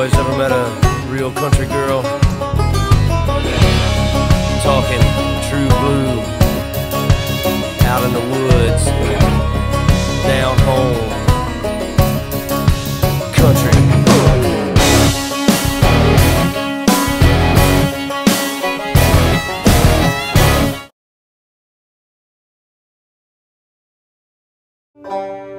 boys ever met a real country girl? Talking true blue out in the woods, down home, country. Thank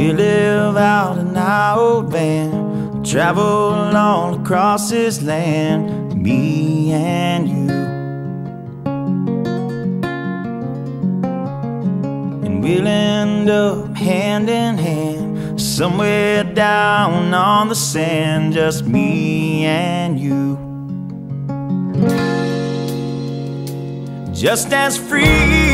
we live out in our old van, travel all across this land, me and you. And we'll end up hand in hand, somewhere down on the sand, just me and you. Just as free free